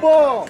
bom!